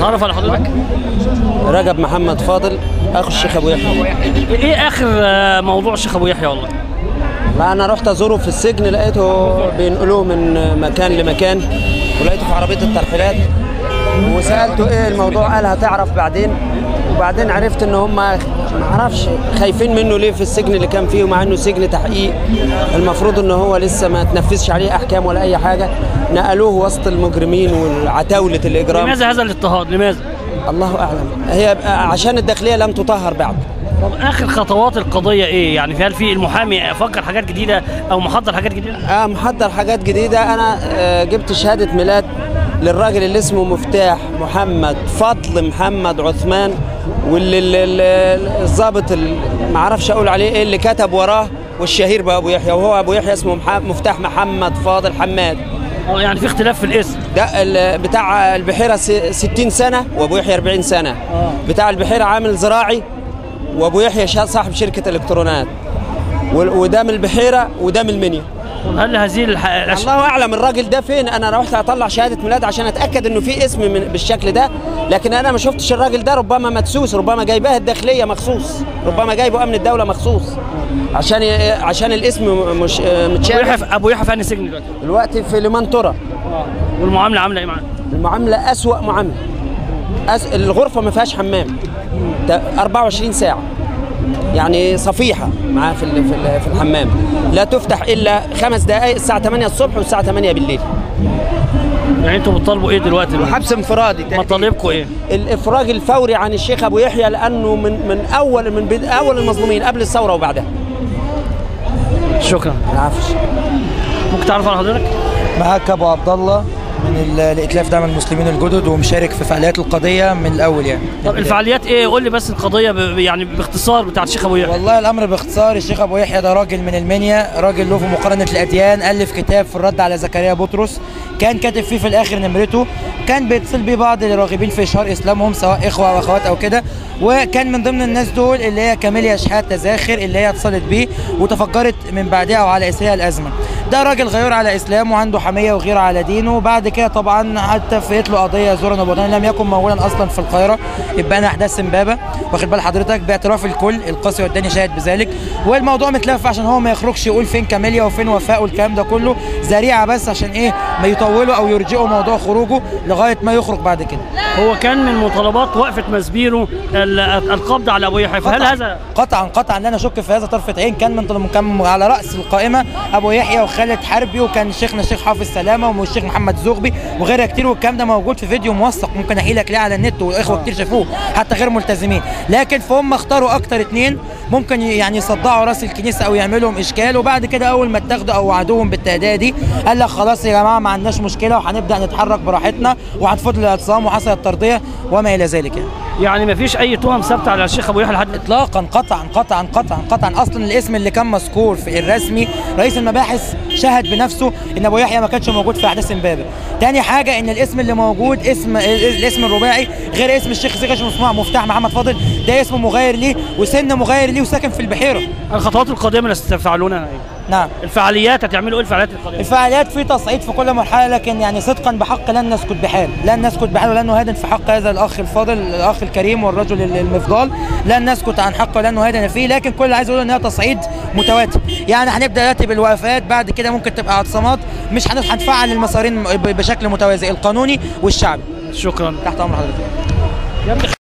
تعرف على حضرتك؟ رجب محمد فاضل أخو الشيخ أبو يحيى. إيه آخر آه، موضوع الشيخ أبو يحيى والله؟ لا أنا رحت أزوره في السجن لقيته بينقلوه من مكان لمكان ولقيته في عربية الترحيلات وسألته إيه الموضوع قال هتعرف بعدين. وبعدين عرفت ان هم ما أعرفش خايفين منه ليه في السجن اللي كان فيه ومع إنه سجن تحقيق. المفروض ان هو لسه ما تنفذش عليه أحكام ولا أي حاجة. نقلوه وسط المجرمين والعتاولة الإجرام. لماذا هذا الاضطهاد؟ لماذا؟ الله أعلم. هي عشان الداخلية لم تطهر بعد. طب آخر خطوات القضية إيه؟ يعني هل في المحامي فكر حاجات جديدة أو محضر حاجات جديدة؟ آه محضر حاجات جديدة. أنا آه جبت شهادة ميلاد للراجل اللي اسمه مفتاح محمد فضل محمد عثمان. واللي ال- ال- الضابط ال- ما أعرفش أقول عليه إيه اللي كتب وراه والشهير بأبو يحيى وهو أبو يحيى اسمه مفتاح محمد فاضل حماد. آه يعني في اختلاف في الاسم. ده بتاع البحيرة س- 60 سنة وأبو يحيى 40 سنة. بتاع البحيرة عامل زراعي وأبو يحيى صاحب شركة إلكترونات. وده من البحيرة وده من المنيا. هل هذه الح... الله أعلم الراجل ده فين؟ أنا رحت أطلع شهادة ميلاد عشان أتأكد إنه في اسم من بالشكل ده. لكن أنا ما شفتش الراجل ده ربما مدسوس ربما جايباه الداخلية مخصوص ربما جايبه أمن الدولة مخصوص. عشان ي- عشان الاسم مش أبو متشابه يحيى في- أبو يحيى في انهي سجن دلوقتي. دلوقتي في لمنطرة. والمعاملة عاملة إيه معاه المعاملة أسوأ معاملة. أس... الغرفة ما فيهاش حمام. ده 24 ساعة. يعني صفيحة معاه في ال- في ال- في الحمام. لا تفتح إلا خمس دقائق الساعة 8 الصبح والساعة 8 بالليل. يعني أنتوا بتطالبوا إيه دلوقتي؟ وحبس انفرادي. مطالبكم إيه؟ الافراج الفوري عن الشيخ ابو يحيى لأنه من من اول من بد- اول المظلومين قبل الثوره وبعدها. شكرا. العفو ممكن تعرف على حضرتك؟ معاك أبو عبد الله. من ال- الائتلاف دعم المسلمين الجدد ومشارك في فعاليات القضية من الأول يعني. طب الفعاليات إيه؟ قول لي بس القضية ب... يعني باختصار بتاعت الشيخ أبو يحيى. والله الأمر باختصار الشيخ أبو يحيى ده راجل من المنيا راجل له في مقارنة الأديان ألف كتاب في الرد على زكريا بطرس. كان كاتب فيه في الآخر نمرته. كان بيتصل بيه بعض الراغبين في إشهار إسلامهم سواء إخوة أو أخوات أو كده. وكان من ضمن الناس دول اللي هي كاميليا شحات تزاخر اللي هي اتصلت بيه وتفجرت من بعدها وعلى اثرها الأزمة. ده راجل غيور على إسلامه وعنده حمية وغيرة على دينه. وبعد كده طبعا حتى فيت له قضيه زورا وبطانا لم يكن موجودا أصلا في القاهرة. يبقى أنا أحداث سمبابه واخد بال حضرتك؟ باعتراف الكل. القاسي والداني شاهد بذلك. والموضوع متلف عشان هو ما يخرجش يقول فين كاميليا وفين وفاء والكلام ده كله. ذريعة بس عشان إيه؟ ما يطولوا أو يرجئوا موضوع خروجه لغاية ما يخرج بعد كده. هو كان من مطالبات وقفة مسبيرو ال- القبض على أبو يحيى. فهل قطعاً- هذا قطعا قطعا. لا نشك في هذا طرفة عين. كان من كان على رأس القائمة أبو يحيى وخالد حربي وكان شيخنا الشيخ حافظ سلامة والشيخ محمد زغبي. وغيرها كتير والكلام ده موجود في فيديو موثق ممكن أحكي لك ليه على النت واخوه كتير شافوه حتى غير ملتزمين. لكن فهم اختاروا أكتر اتنين ممكن يعني يصدعوا رأس الكنيسة أو يعملوا لهم إشكال وبعد كده أول ما اتاخدوا أو وعدوهم بالتهدئة دي قال لك خلاص يا جماعة ما عندناش مشكلة وهنبدأ نتحرك براحتنا وهنفضل الاعتصام وحصل الترضية وما إلى ذلك يعني. يعني ما فيش أي تهم ثابته على الشيخ أبو يحيى لحد؟ اطلاقا قطعا قطعا قطعا قطعا. أصلا الاسم اللي كان مذكور في الرسمي رئيس المباحث شهد بنفسه إن أبو يحيى ما كانش موجود في أحداث امبابة. تاني حاجة إن الاسم اللي موجود اسم الاسم الرباعي غير اسم الشيخ اسمه مفتاح محمد فاضل. ده اسمه مغاير ليه وسن مغاير ليه وساكن في البحيرة. الخطوات القادمة اللي ستفعلونها إيه نعم. الفعاليات هتعملوا إيه الفعاليات القادمه الفعاليات في تصعيد في كل مرحلة لكن يعني صدقا بحق لن نسكت بحال. لن نسكت بحال ولن نهادن في حق هذا الأخ الفاضل الأخ الكريم والرجل المفضال لن نسكت عن حقه ولن نهادن فيه لكن كل اللي عايز اقوله إن هي تصعيد متواتر. يعني هنبدأ دلوقتي بالوقفات بعد كده ممكن تبقى اعتصامات. مش هن- هنفعل المسارين بشكل متوازي القانوني والشعبي. شكرا. تحت أمر حضرتك.